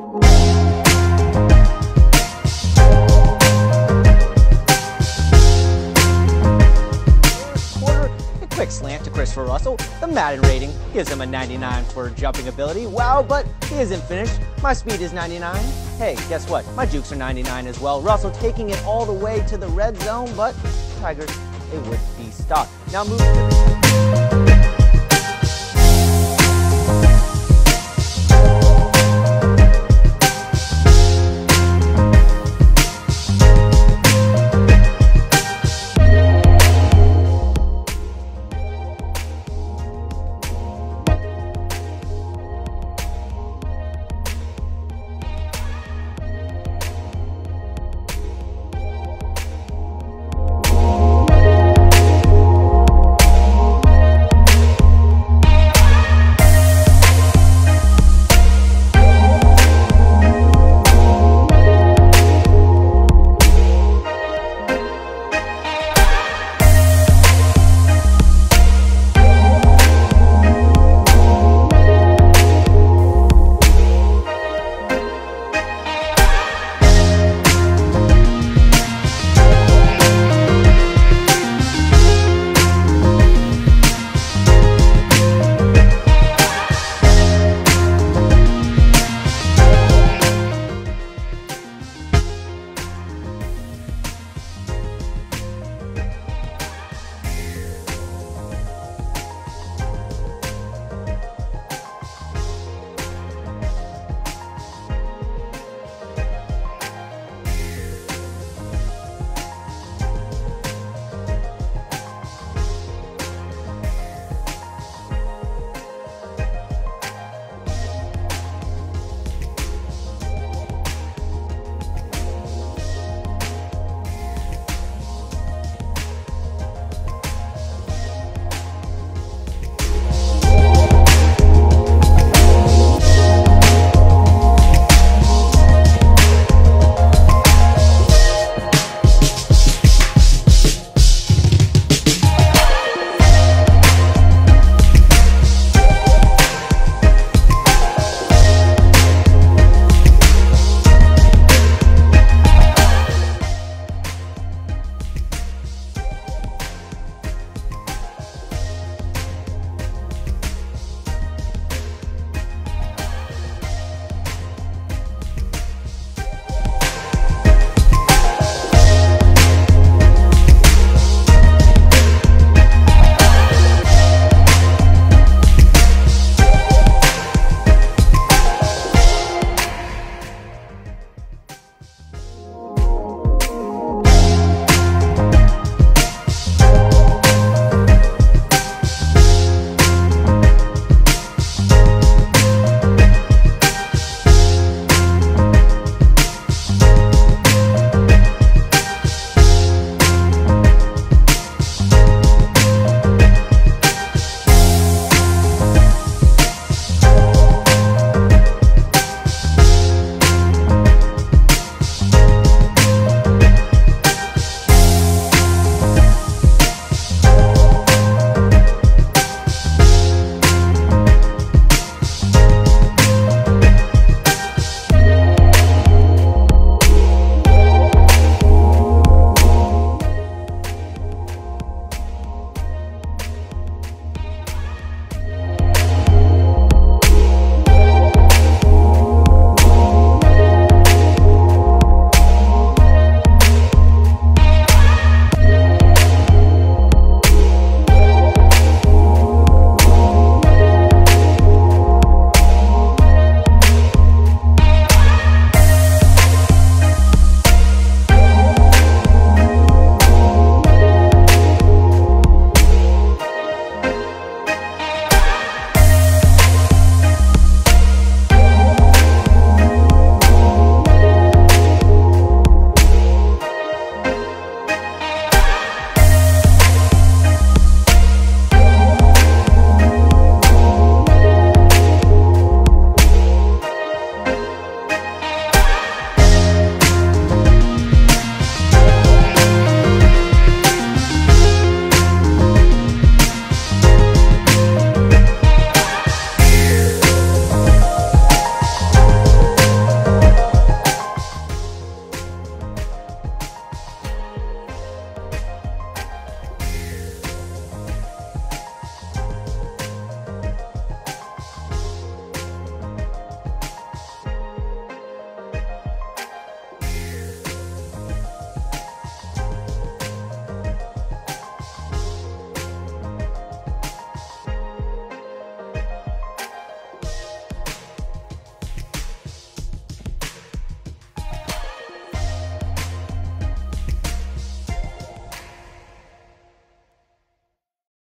A quick slant to Christopher Russell. The Madden rating gives him a 99 for jumping ability. Wow, but he isn't finished. My speed is 99. Hey, guess what? My jukes are 99 as well. Russell taking it all the way to the red zone, but Tigers, it would be stopped. Now move to